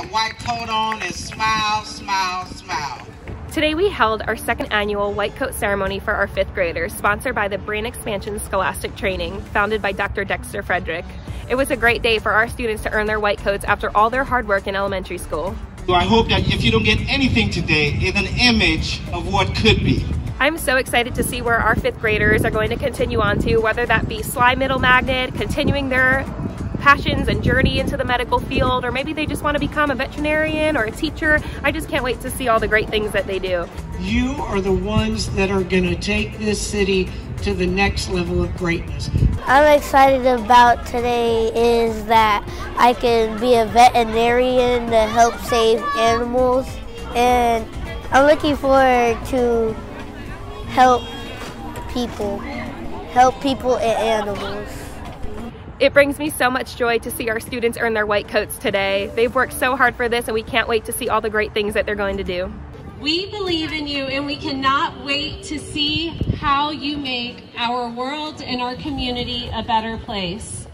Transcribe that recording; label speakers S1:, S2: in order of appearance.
S1: that white coat on and smile, smile, smile.
S2: Today we held our second annual White Coat Ceremony for our fifth graders, sponsored by the Brain Expansion Scholastic Training, founded by Dr. Dexter Frederick. It was a great day for our students to earn their white coats after all their hard work in elementary school.
S3: So I hope that if you don't get anything today, it's an image of what could be.
S2: I'm so excited to see where our fifth graders are going to continue on to, whether that be Sligh Middle Magnet, continuing their passions and journey into the medical field, or maybe they just want to become a veterinarian or a teacher. I just can't wait to see all the great things that they do.
S4: You are the ones that are going to take this city to the next level of greatness.
S5: I'm excited about today is that I can be a veterinarian to help save animals and I'm looking forward to help people, help people and animals.
S2: It brings me so much joy to see our students earn their white coats today. They've worked so hard for this and we can't wait to see all the great things that they're going to do.
S6: We believe in you and we cannot wait to see how you make our world and our community a better place.